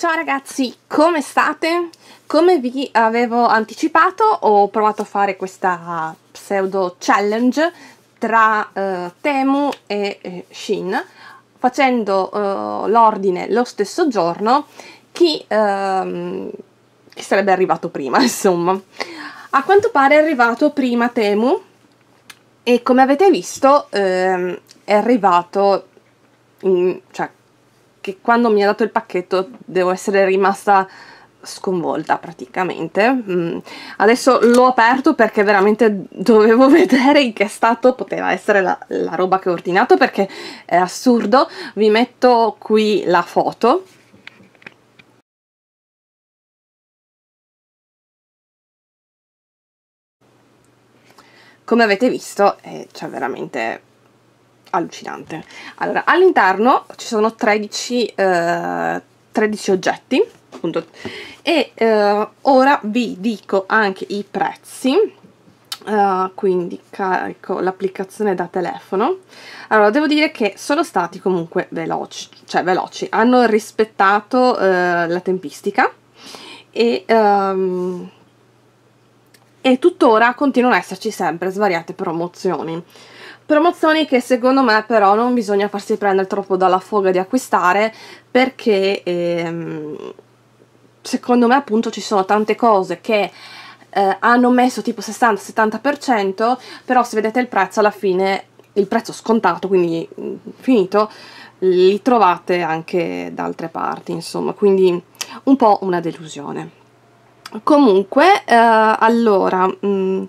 Ciao ragazzi, come state? Come vi avevo anticipato ho provato a fare questa pseudo challenge tra uh, Temu e eh, Shin facendo uh, l'ordine lo stesso giorno chi, uh, chi sarebbe arrivato prima insomma a quanto pare è arrivato prima Temu e come avete visto uh, è arrivato in, cioè che quando mi ha dato il pacchetto devo essere rimasta sconvolta praticamente. Mm. adesso l'ho aperto perché veramente dovevo vedere in che stato poteva essere la, la roba che ho ordinato perché è assurdo. Vi metto qui la foto. Come avete visto è cioè veramente allucinante. Allora, all'interno ci sono 13, eh, 13 oggetti, appunto, e eh, ora vi dico anche i prezzi. Uh, quindi carico l'applicazione da telefono allora devo dire che sono stati comunque veloci cioè veloci hanno rispettato uh, la tempistica e, um, e tuttora continuano ad esserci sempre svariate promozioni Promozioni che secondo me però non bisogna farsi prendere troppo dalla foga di acquistare perché ehm, secondo me appunto ci sono tante cose che eh, hanno messo tipo 60-70% però se vedete il prezzo alla fine, il prezzo scontato quindi mm, finito, li trovate anche da altre parti insomma quindi un po' una delusione. Comunque eh, allora... Mh, mm,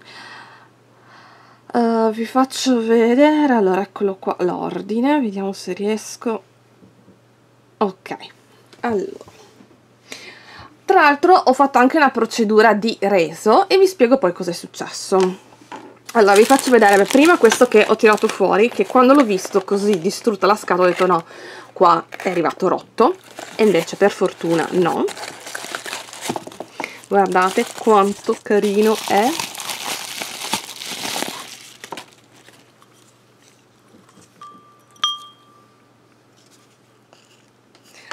Uh, vi faccio vedere, allora eccolo qua l'ordine, vediamo se riesco. Ok, allora. Tra l'altro ho fatto anche una procedura di reso e vi spiego poi cosa è successo. Allora vi faccio vedere prima questo che ho tirato fuori, che quando l'ho visto così distrutta la scatola ho detto no, qua è arrivato rotto, e invece per fortuna no. Guardate quanto carino è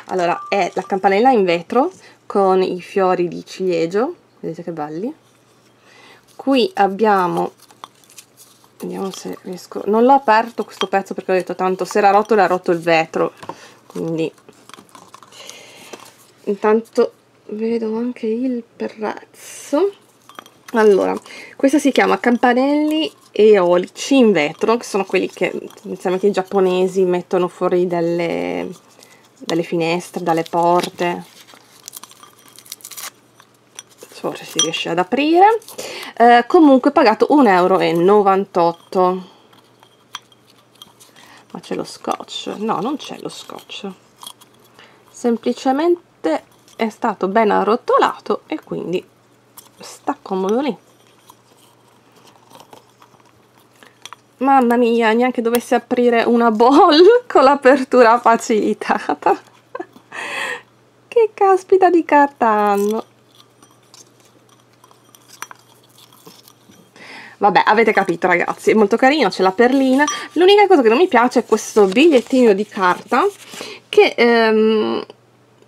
allora è la campanella in vetro con i fiori di ciliegio vedete che belli. Qui abbiamo vediamo se riesco non l'ho aperto questo pezzo perché ho detto tanto se era rotto era rotto il vetro quindi. Intanto vedo anche il prezzo. Allora questa si chiama campanelli eolici in vetro che sono quelli che inizialmente i giapponesi mettono fuori delle dalle finestre, dalle porte. Forse si riesce ad aprire. Eh, comunque pagato 1,98 euro ma c'è lo scotch? No non c'è lo scotch. Semplicemente è stato ben arrotolato e quindi sta comodo lì Mamma mia, neanche dovessi aprire una bowl con l'apertura facilitata. che caspita di carta hanno. Vabbè, avete capito ragazzi, è molto carino, c'è la perlina. L'unica cosa che non mi piace è questo bigliettino di carta che ehm,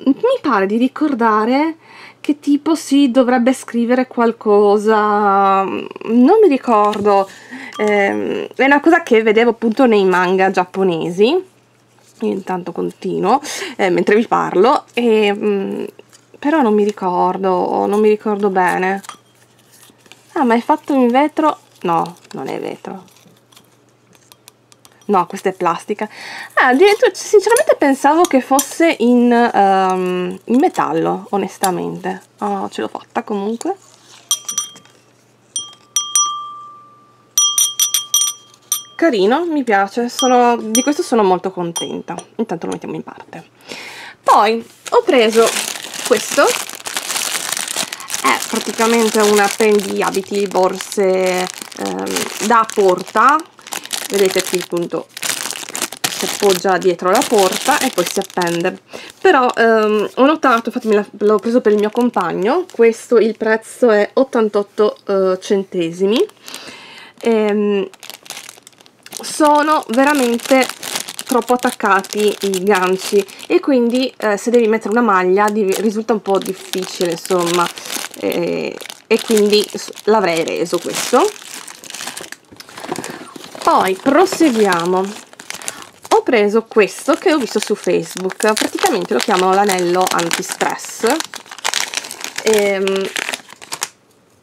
mi pare di ricordare che tipo si dovrebbe scrivere qualcosa, non mi ricordo, eh, è una cosa che vedevo appunto nei manga giapponesi, io intanto continuo eh, mentre vi parlo, e, mh, mm, però non mi ricordo, non mi ricordo bene. Ah, ma è fatto in vetro? No, non è vetro. No, questa è plastica. Ah, addirittura, sinceramente pensavo che fosse in, um, in metallo, onestamente. Oh, ce l'ho fatta comunque. Carino, mi piace, sono, di questo sono molto contenta. Intanto lo mettiamo in parte. Poi ho preso questo. È praticamente una pen abiti, borse ehm, da porta vedete qui appunto si appoggia dietro la porta e poi si appende. Però ehm, ho notato, infatti l'ho preso per il mio compagno. Questo il prezzo è 88 eh, centesimi. Ehm, sono veramente troppo attaccati i ganci e quindi eh, se devi mettere una maglia risulta un po' difficile insomma. E, e quindi l'avrei reso questo poi proseguiamo. Ho preso questo che ho visto su facebook. Praticamente lo chiamano l'anello anti-stress. Ehm,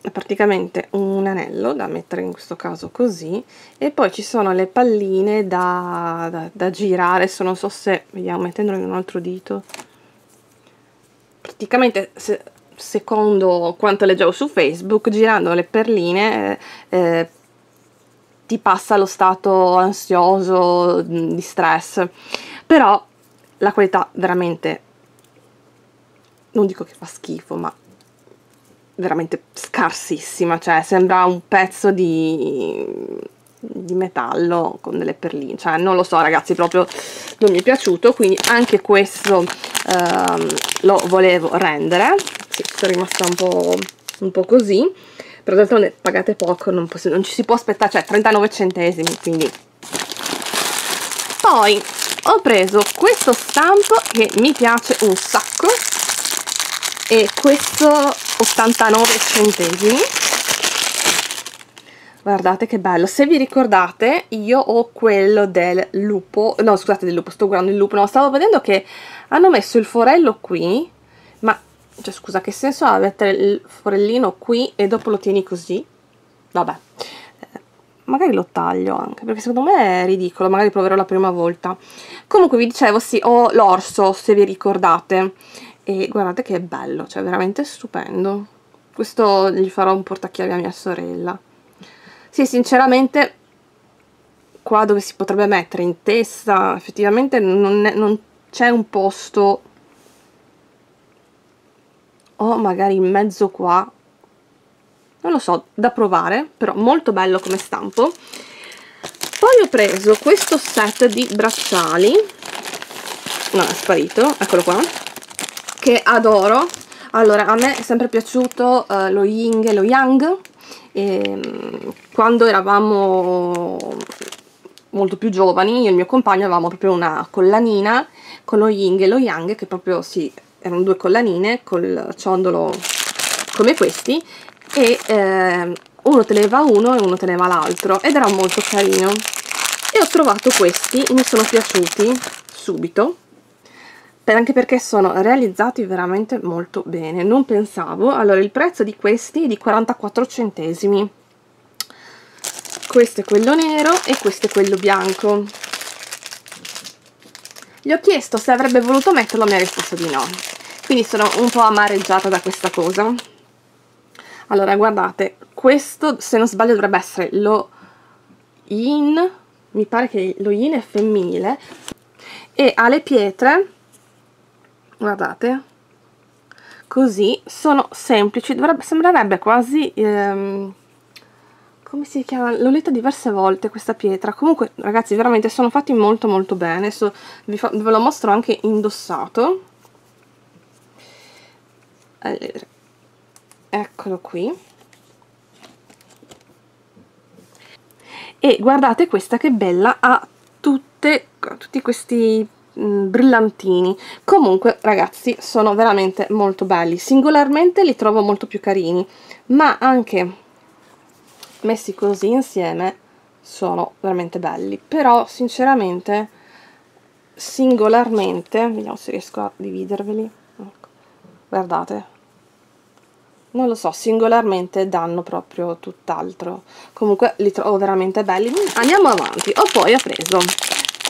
è praticamente un anello da mettere in questo caso così. E poi ci sono le palline da, da, da girare. Adesso non so se vediamo mettendolo in un altro dito. Praticamente se, secondo quanto leggevo su facebook girando le perline eh, eh, ti passa lo stato ansioso di stress. Però la qualità veramente non dico che fa schifo ma veramente scarsissima, cioè sembra un pezzo di, di metallo con delle perline, cioè non lo so ragazzi, proprio non mi è piaciuto, quindi anche questo ehm, lo volevo rendere, sì, sono rimasta un po', un po così, però d'altronde pagate poco, non, non ci si può aspettare, cioè 39 centesimi, quindi... Poi ho preso questo stampo che mi piace un sacco, e questo 89 centesimi. Guardate che bello. Se vi ricordate io ho quello del lupo no scusate del lupo sto guardando il lupo. No stavo vedendo che hanno messo il forello qui ma cioè scusa che senso ha mettere il forellino qui e dopo lo tieni così vabbè eh, magari lo taglio anche perché secondo me è ridicolo magari proverò la prima volta comunque vi dicevo sì ho l'orso se vi ricordate e guardate che è bello, cioè veramente stupendo. Questo gli farò un portachiavi a mia sorella. Sì, sinceramente, qua dove si potrebbe mettere in testa, effettivamente non, non c'è un posto o magari in mezzo qua. Non lo so, da provare, però molto bello come stampo. Poi ho preso questo set di bracciali, no è sparito, eccolo qua, che adoro. Allora a me è sempre piaciuto uh, lo yin e lo yang. E, ehm, quando eravamo molto più giovani io e il mio compagno avevamo proprio una collanina con lo yin e lo yang che proprio sì erano due collanine col ciondolo come questi e eh, uno teneva uno e uno teneva l'altro ed era molto carino. E ho trovato questi mi sono piaciuti subito anche perché sono realizzati veramente molto bene. Non pensavo. Allora il prezzo di questi è di 44 centesimi. Questo è quello nero e questo è quello bianco. Gli ho chiesto se avrebbe voluto metterlo mi ha risposto di no quindi sono un po' amareggiata da questa cosa. Allora guardate questo se non sbaglio dovrebbe essere lo yin mi pare che lo yin è femminile e ha le pietre guardate così sono semplici dovrebbe, sembrerebbe quasi ehm, come si chiama? l'ho letta diverse volte questa pietra. Comunque ragazzi veramente sono fatti molto molto bene adesso vi fa, ve lo mostro anche indossato allora, eccolo qui. E guardate questa che bella ha tutte, tutti questi Mm, brillantini. Comunque ragazzi sono veramente molto belli. Singolarmente li trovo molto più carini ma anche messi così insieme sono veramente belli. Però sinceramente singolarmente vediamo se riesco a dividerveli. Guardate. Non lo so, singolarmente danno proprio tutt'altro. Comunque li trovo veramente belli. Andiamo avanti. Ho poi ho preso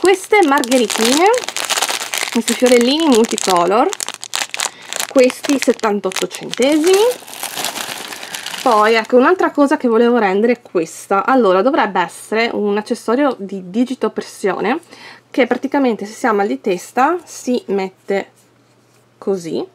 queste margheritine questi fiorellini multicolor questi 78 centesimi. Poi ecco un'altra cosa che volevo rendere è questa. Allora dovrebbe essere un accessorio di digitopressione che praticamente se si ha mal di testa si mette così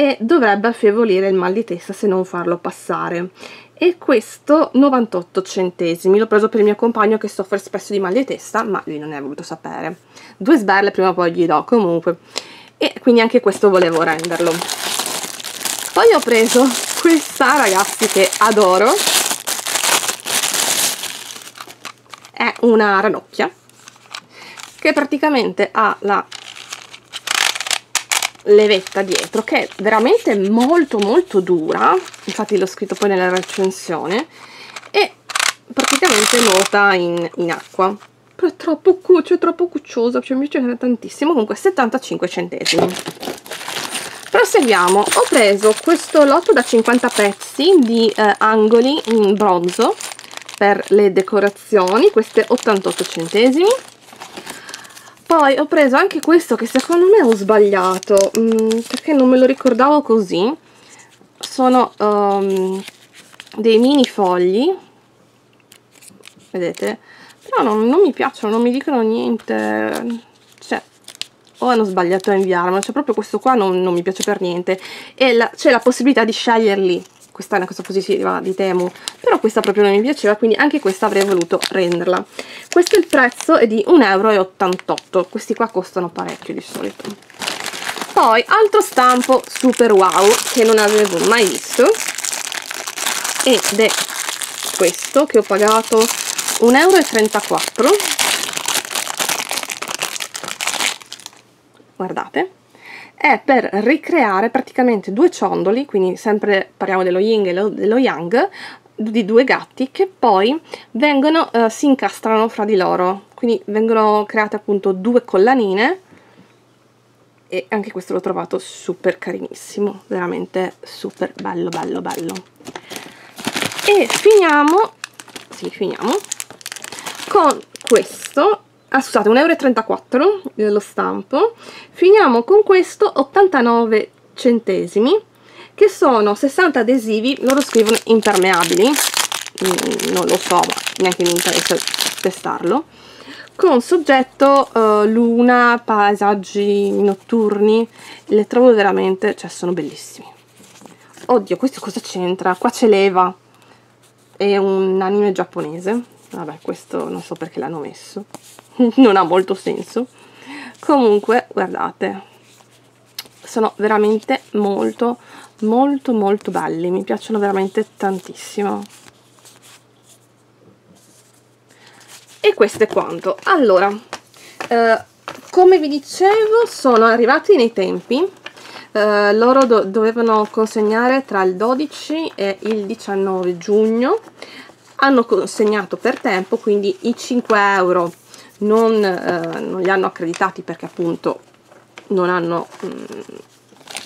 e dovrebbe affievolire il mal di testa se non farlo passare. E questo 98 centesimi. L'ho preso per il mio compagno che soffre spesso di mal di testa ma lui non ne ha voluto sapere. Due sberle prima o poi gli do comunque. E quindi anche questo volevo renderlo. Poi ho preso questa ragazzi che adoro. È una ranocchia che praticamente ha la levetta dietro che è veramente molto molto dura. Infatti l'ho scritto poi nella recensione. E praticamente nuota in, in acqua. Però è troppo cuccio, è troppo cucciosa cioè mi piace tantissimo. Comunque 75 centesimi. Proseguiamo. Ho preso questo lotto da 50 pezzi di eh, angoli in bronzo per le decorazioni queste 88 centesimi poi ho preso anche questo che secondo me ho sbagliato mh, mm, perché non me lo ricordavo così. Sono um, dei mini fogli. Vedete? Però non, non, mi piacciono non mi dicono niente. Cioè o hanno sbagliato a inviarmelo cioè proprio questo qua non, non mi piace per niente. E c'è la possibilità di sceglierli questa è una cosa positiva di Temu però questa proprio non mi piaceva quindi anche questa avrei voluto renderla. Questo il prezzo è di 1,88 euro questi qua costano parecchio di solito. Poi altro stampo super wow che non avevo mai visto ed è questo che ho pagato 1,34 euro guardate è per ricreare praticamente due ciondoli, quindi sempre parliamo dello yin e dello yang, di due gatti che poi vengono, eh, si incastrano fra di loro, quindi vengono create appunto due collanine e anche questo l'ho trovato super carinissimo, veramente super bello bello bello. E finiamo, sì finiamo, con questo ah scusate 1,34 euro lo stampo. Finiamo con questo 89 centesimi che sono 60 adesivi loro scrivono impermeabili mm, non lo so ma neanche mi interessa testarlo con soggetto uh, luna, paesaggi notturni. Le trovo veramente, cioè sono bellissimi. Oddio questo cosa c'entra? qua c'è l'Eva. È un anime giapponese. Vabbè questo non so perché l'hanno messo non ha molto senso. Comunque guardate. Sono veramente molto molto molto belli. Mi piacciono veramente tantissimo. E questo è quanto. Allora eh, come vi dicevo sono arrivati nei tempi. Eh, loro do dovevano consegnare tra il 12 e il 19 giugno. Hanno consegnato per tempo quindi i 5 euro non, eh, non li hanno accreditati perché appunto non hanno mh, mm,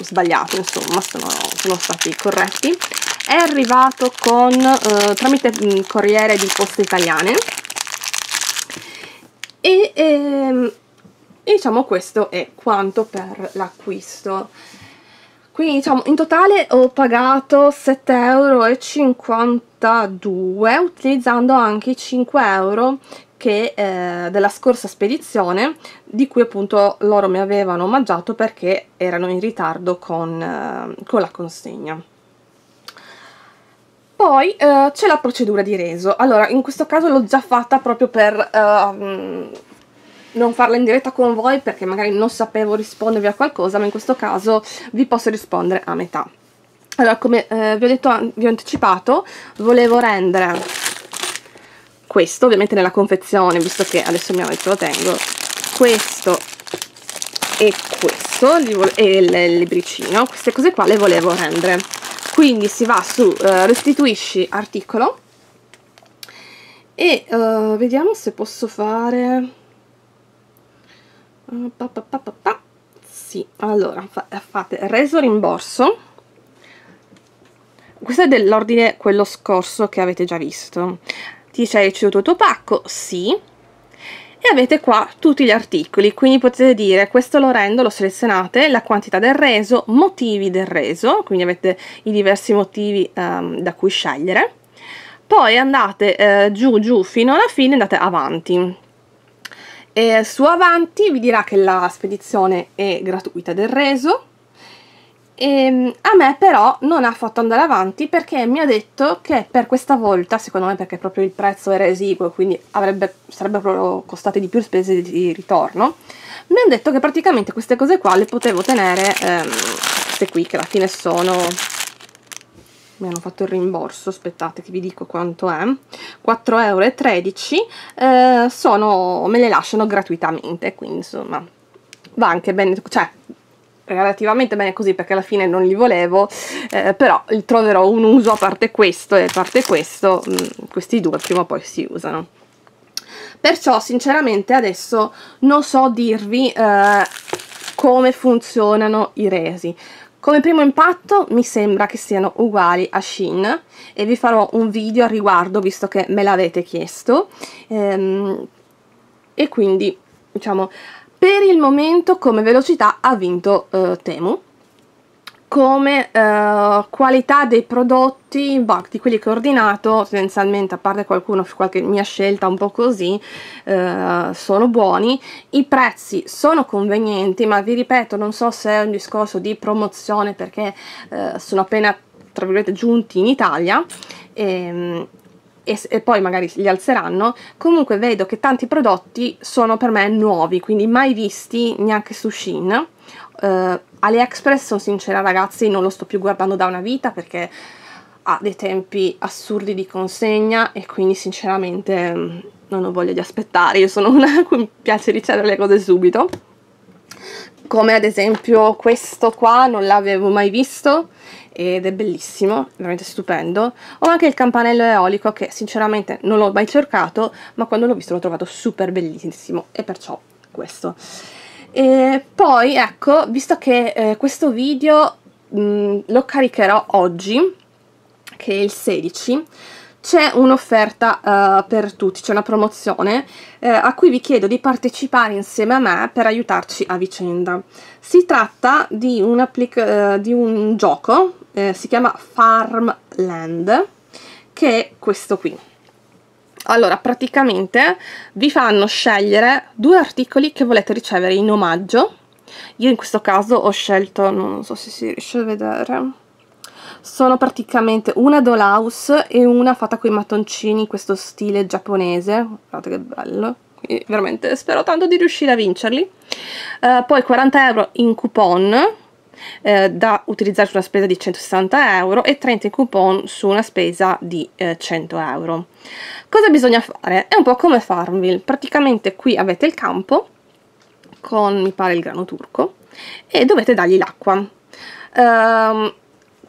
sbagliato insomma sono, sono, stati corretti. È arrivato con eh, tramite mh, mm, corriere di poste italiane. E, ehm, diciamo questo è quanto per l'acquisto. Quindi diciamo in totale ho pagato 7,52 euro utilizzando anche i 5 euro che, eh, della scorsa spedizione di cui appunto loro mi avevano omaggiato perché erano in ritardo con, eh, con la consegna. Poi eh, c'è la procedura di reso, allora in questo caso l'ho già fatta proprio per ehm, non farla in diretta con voi perché magari non sapevo rispondervi a qualcosa ma in questo caso vi posso rispondere a metà. Allora come eh, vi ho detto, vi ho anticipato, volevo rendere questo ovviamente nella confezione visto che adesso mi detto lo tengo questo e questo e il libricino queste cose qua le volevo rendere. Quindi si va su uh, restituisci articolo e uh, vediamo se posso fare uh, pa, pa, pa, sì, allora fa fate reso rimborso. Questo è dell'ordine quello scorso che avete già visto ti sei ricevuto il tuo pacco? Sì. E avete qua tutti gli articoli, quindi potete dire questo lo rendo, lo selezionate, la quantità del reso, motivi del reso, quindi avete i diversi motivi um, da cui scegliere. Poi andate eh, giù giù fino alla fine, andate avanti. E su avanti vi dirà che la spedizione è gratuita del reso, e ehm, a me però non ha fatto andare avanti perché mi ha detto che per questa volta, secondo me perché proprio il prezzo era esiguo quindi avrebbe, sarebbero costate di più spese di ritorno, mi ha detto che praticamente queste cose qua le potevo tenere, ehm, queste qui che alla fine sono mi hanno fatto il rimborso aspettate che vi dico quanto è 4,13 euro eh, sono me le lasciano gratuitamente quindi insomma va anche bene cioè relativamente bene così perché alla fine non li volevo eh, però troverò un uso a parte questo e a parte questo mh, mm, questi due prima o poi si usano. Perciò sinceramente adesso non so dirvi eh, come funzionano i resi. Come primo impatto mi sembra che siano uguali a Shein e vi farò un video a riguardo visto che me l'avete chiesto. Ehm, e quindi diciamo per il momento come velocità ha vinto eh, Temu. Come eh, qualità dei prodotti, bah, di quelli che ho ordinato, tendenzialmente a parte qualcuno, qualche mia scelta un po' così, eh, sono buoni, i prezzi sono convenienti, ma vi ripeto, non so se è un discorso di promozione perché eh, sono appena, tra virgolette, giunti in Italia, e, ehm, e, e, poi magari li alzeranno, comunque vedo che tanti prodotti sono per me nuovi, quindi mai visti neanche su Shein, Uh, AliExpress, sono sincera ragazzi, non lo sto più guardando da una vita perché ha dei tempi assurdi di consegna e quindi sinceramente mm, non ho voglia di aspettare, io sono una a cui mi piace ricevere le cose subito. Come ad esempio questo qua, non l'avevo mai visto ed è bellissimo, veramente stupendo. Ho anche il campanello eolico che sinceramente non l'ho mai cercato, ma quando l'ho visto l'ho trovato super bellissimo e perciò questo. E poi ecco, visto che eh, questo video mh, mm, lo caricherò oggi, che è il 16, c'è un'offerta uh, per tutti, c'è una promozione uh, a cui vi chiedo di partecipare insieme a me per aiutarci a vicenda. Si tratta di un, uh, di un gioco, si chiama Farmland, che è questo qui. Allora praticamente vi fanno scegliere due articoli che volete ricevere in omaggio. Io in questo caso ho scelto non so se si riesce a vedere. Sono praticamente una dollhouse e una fatta con i mattoncini in questo stile giapponese. Guardate che bello. Quindi, veramente spero tanto di riuscire a vincerli. Uh, poi 40 euro in coupon eh, da utilizzare su una spesa di 160 euro e 30 coupon su una spesa di eh, 100 euro. Cosa bisogna fare? È un po' come Farmville, praticamente qui avete il campo con mi pare il grano turco e dovete dargli l'acqua. Um,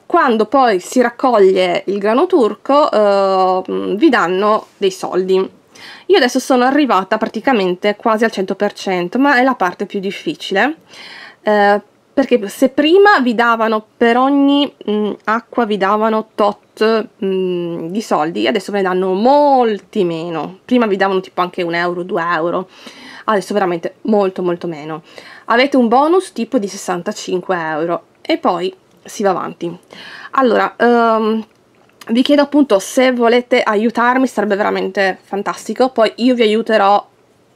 quando poi si raccoglie il grano turco uh, vi danno dei soldi. Io adesso sono arrivata praticamente quasi al 100%, ma è la parte più difficile. Uh, perché se prima vi davano per ogni mh, mm, acqua vi davano tot mh, mm, di soldi adesso ve ne danno molti meno. Prima vi davano tipo anche un euro, due euro. Adesso veramente molto molto meno. Avete un bonus tipo di 65 euro. E poi si va avanti. Allora um, vi chiedo appunto se volete aiutarmi sarebbe veramente fantastico. Poi io vi aiuterò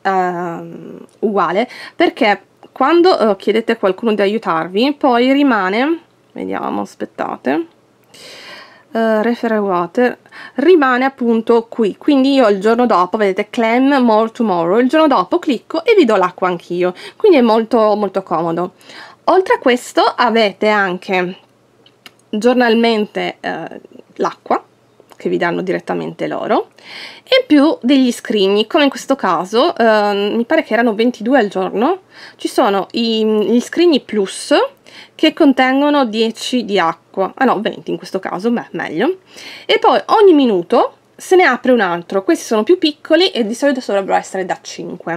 uh, uguale perché quando uh, chiedete a qualcuno di aiutarvi poi rimane vediamo aspettate uh, referral water rimane appunto qui. Quindi io il giorno dopo vedete claim more tomorrow il giorno dopo clicco e vi do l'acqua anch'io. Quindi è molto molto comodo. Oltre a questo avete anche giornalmente uh, l'acqua che vi danno direttamente loro. E più degli scrigni come in questo caso eh, mi pare che erano 22 al giorno ci sono i, gli scrigni plus che contengono 10 di acqua. Ah no 20 in questo caso beh meglio. E poi ogni minuto se ne apre un altro. Questi sono più piccoli e di solito dovrebbero essere da 5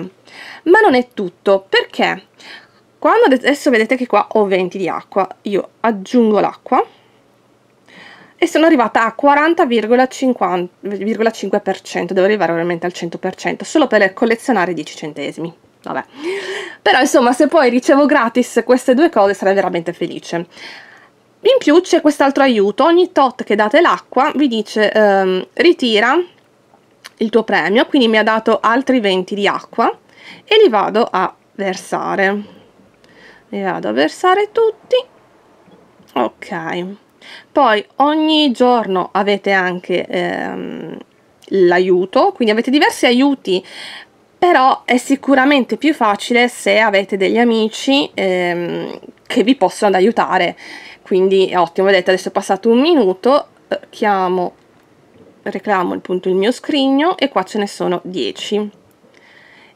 ma non è tutto. Perché? Quando adesso vedete che qua ho 20 di acqua. Io aggiungo l'acqua e sono arrivata a 40,5% devo arrivare veramente al 100% solo per collezionare 10 centesimi vabbè. Però insomma se poi ricevo gratis queste due cose sarei veramente felice. In più c'è quest'altro aiuto ogni tot che date l'acqua vi dice ehm, ritira il tuo premio quindi mi ha dato altri 20 di acqua e li vado a versare. Li vado a versare tutti. Ok poi ogni giorno avete anche ehm, l'aiuto quindi avete diversi aiuti però è sicuramente più facile se avete degli amici ehm, che vi possono aiutare. Quindi è ottimo vedete adesso è passato un minuto chiamo reclamo appunto il mio scrigno e qua ce ne sono 10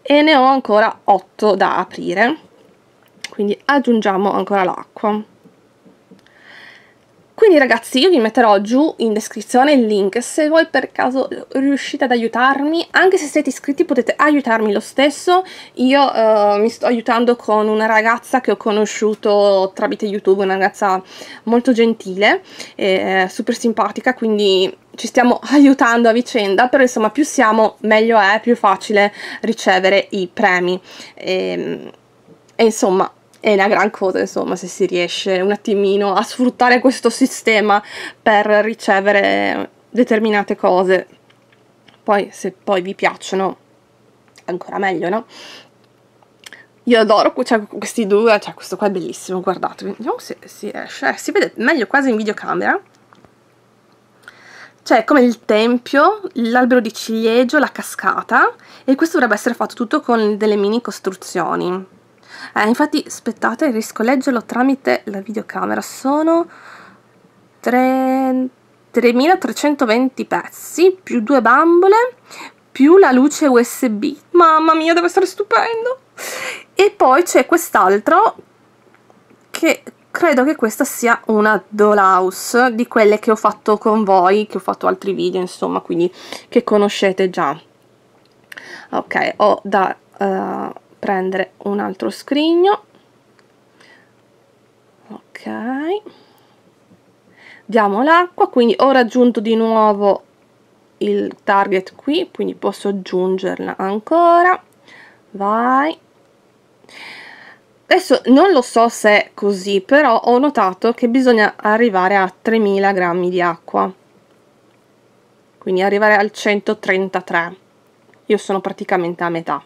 e ne ho ancora 8 da aprire. Quindi aggiungiamo ancora l'acqua quindi ragazzi io vi metterò giù in descrizione il link. Se voi per caso riuscite ad aiutarmi anche se siete iscritti potete aiutarmi lo stesso. Io uh, mi sto aiutando con una ragazza che ho conosciuto tramite youtube una ragazza molto gentile e super simpatica quindi ci stiamo aiutando a vicenda però insomma più siamo meglio è più facile ricevere i premi. E, e insomma è una gran cosa insomma se si riesce un attimino a sfruttare questo sistema per ricevere determinate cose. Poi se poi vi piacciono ancora meglio no? io adoro cioè, questi due cioè questo qua è bellissimo guardate vediamo se si riesce. Eh, si vede meglio quasi in videocamera. Cioè come il tempio, l'albero di ciliegio, la cascata e questo dovrebbe essere fatto tutto con delle mini costruzioni eh, infatti aspettate riesco a leggerlo tramite la videocamera. Sono 3320 pezzi più due bambole più la luce usb mamma mia deve essere stupendo! E poi c'è quest'altro che credo che questa sia una dollhouse di quelle che ho fatto con voi che ho fatto altri video insomma quindi che conoscete già. Ok ho da uh, prendere un altro scrigno. Ok. Diamo l'acqua quindi ho raggiunto di nuovo il target qui quindi posso aggiungerla ancora. Vai. Adesso non lo so se è così però ho notato che bisogna arrivare a 3000 grammi di acqua. Quindi arrivare al 133 io sono praticamente a metà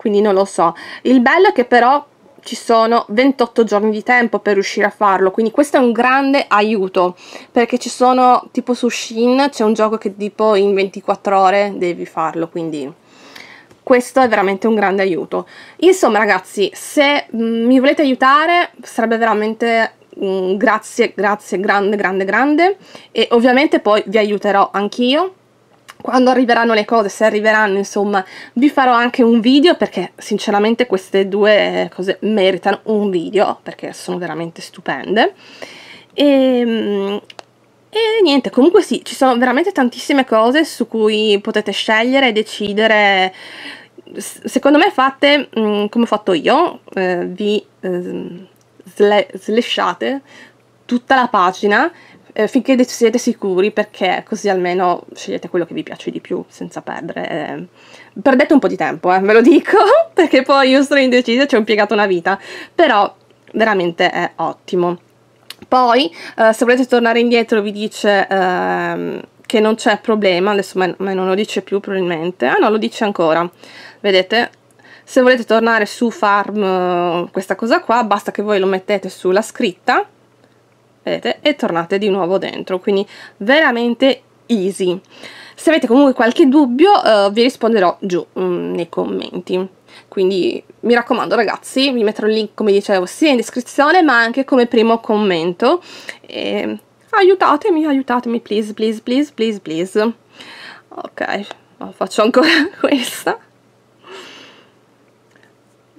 quindi non lo so. Il bello è che però ci sono 28 giorni di tempo per riuscire a farlo quindi questo è un grande aiuto perché ci sono tipo su Shin c'è un gioco che tipo in 24 ore devi farlo quindi questo è veramente un grande aiuto. Insomma ragazzi se mm, mi volete aiutare sarebbe veramente grazie grazie grande grande grande. E ovviamente poi vi aiuterò anch'io quando arriveranno le cose, se arriveranno insomma, vi farò anche un video perché sinceramente queste due cose meritano un video perché sono veramente stupende. E, ehm, e niente, comunque sì, ci sono veramente tantissime cose su cui potete scegliere e decidere. Secondo me fate mh, mm, come ho fatto io, eh, vi eh, slashate tutta la pagina eh, finché siete sicuri perché così almeno scegliete quello che vi piace di più senza perdere eh, perdete un po' di tempo eh, ve lo dico perché poi io sono indecisa ci ho impiegato una vita però veramente è ottimo. Poi eh, se volete tornare indietro vi dice ehm, che non c'è problema adesso ma, ma non lo dice più probabilmente ah no lo dice ancora. Vedete? Se volete tornare su farm eh, questa cosa qua basta che voi lo mettete sulla scritta vedete e tornate di nuovo dentro quindi veramente easy. Se avete comunque qualche dubbio uh, vi risponderò giù um, nei commenti. Quindi mi raccomando ragazzi vi metterò il link come dicevo sia in descrizione ma anche come primo commento. E aiutatemi aiutatemi please please please please please. Ok faccio ancora questa.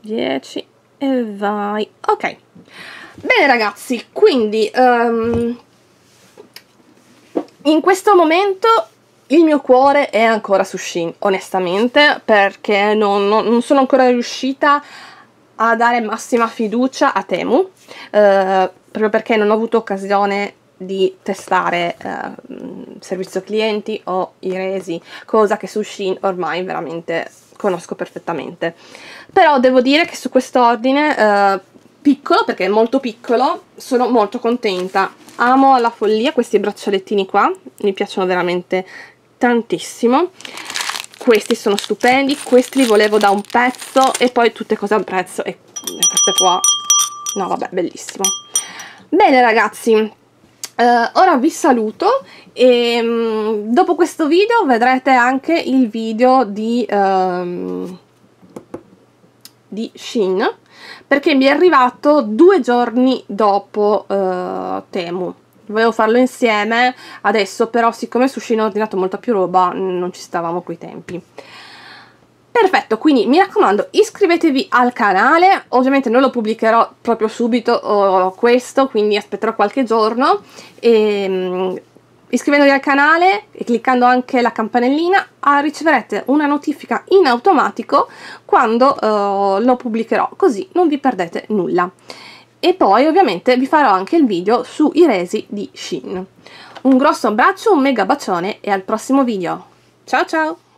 10 e vai. Ok Bene ragazzi, quindi um, in questo momento il mio cuore è ancora su Shin, onestamente, perché non, non, non sono ancora riuscita a dare massima fiducia a Temu, eh, proprio perché non ho avuto occasione di testare eh, servizio clienti o i resi, cosa che su Shin ormai veramente conosco perfettamente. Però devo dire che su quest'ordine eh, piccolo perché è molto piccolo sono molto contenta. Amo alla follia questi braccialettini qua mi piacciono veramente tantissimo. Questi sono stupendi questi li volevo da un pezzo e poi tutte cose a prezzo e queste qua. No vabbè bellissimo. Bene ragazzi uh, ora vi saluto e um, dopo questo video vedrete anche il video di um, di Shin perché mi è arrivato due giorni dopo uh, Temu. Volevo farlo insieme. Adesso però siccome su Shein ho ordinato molta più roba non ci stavamo quei tempi. Perfetto, quindi mi raccomando iscrivetevi al canale, ovviamente non lo pubblicherò proprio subito o questo, quindi aspetterò qualche giorno. E mm, iscrivendovi al canale e cliccando anche la campanellina ah, riceverete una notifica in automatico quando uh, lo pubblicherò, così non vi perdete nulla. E poi ovviamente vi farò anche il video sui resi di Shin. Un grosso abbraccio, un mega bacione e al prossimo video. Ciao ciao!